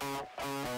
Música